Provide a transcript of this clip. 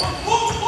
One,